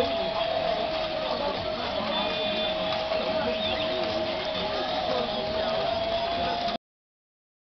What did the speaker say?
Absolutely.